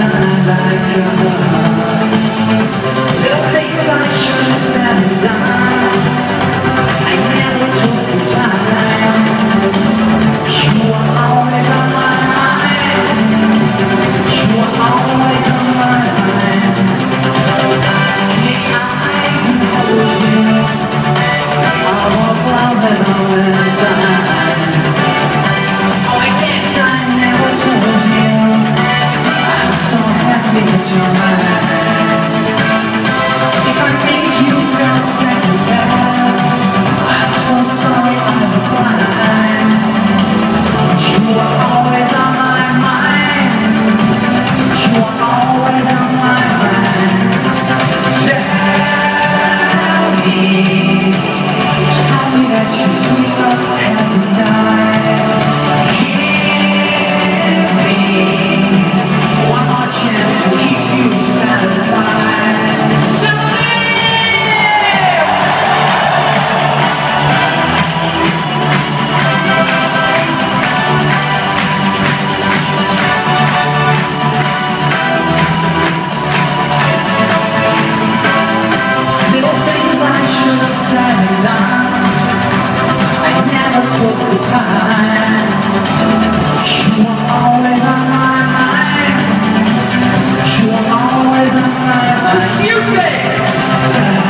Something like your love Yeah.